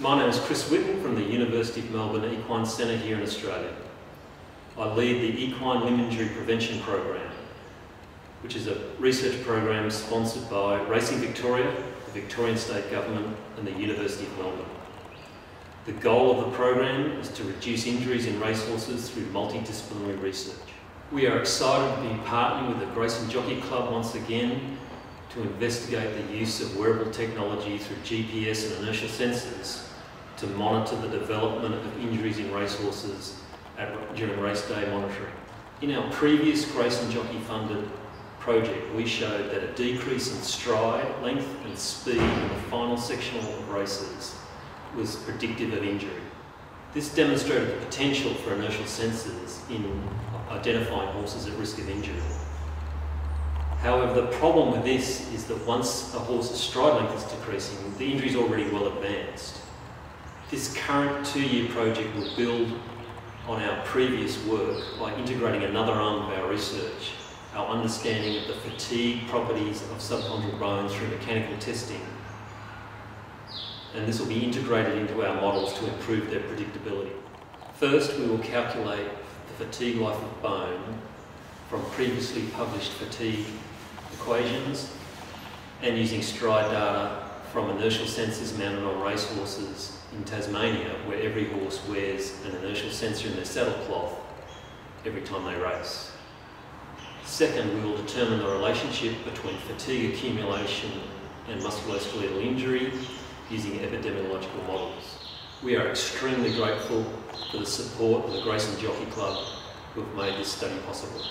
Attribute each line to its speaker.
Speaker 1: My name is Chris Whitton from the University of Melbourne Equine Centre here in Australia. I lead the Equine Limb Injury Prevention Program, which is a research program sponsored by Racing Victoria, the Victorian State Government and the University of Melbourne. The goal of the program is to reduce injuries in racehorses through multidisciplinary research. We are excited to be partnering with the Grayson Jockey Club once again to investigate the use of wearable technology through GPS and inertial sensors to monitor the development of injuries in racehorses at, during race day monitoring. In our previous Grayson Jockey funded project, we showed that a decrease in stride, length and speed in the final sectional races was predictive of injury. This demonstrated the potential for inertial sensors in identifying horses at risk of injury. However, the problem with this is that once a horse's stride length is decreasing, the injury is already well advanced. This current two-year project will build on our previous work by integrating another arm of our research, our understanding of the fatigue properties of subchondral bones through mechanical testing. And this will be integrated into our models to improve their predictability. First, we will calculate the fatigue life of bone from previously published fatigue equations and using stride data from inertial sensors mounted on racehorses in Tasmania where every horse wears an inertial sensor in their saddle cloth every time they race. Second, we will determine the relationship between fatigue accumulation and musculoskeletal injury using epidemiological models. We are extremely grateful for the support of the Grayson Jockey Club who have made this study possible.